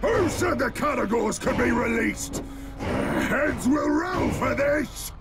Who said the Caragors could be released? Heads will roll for this!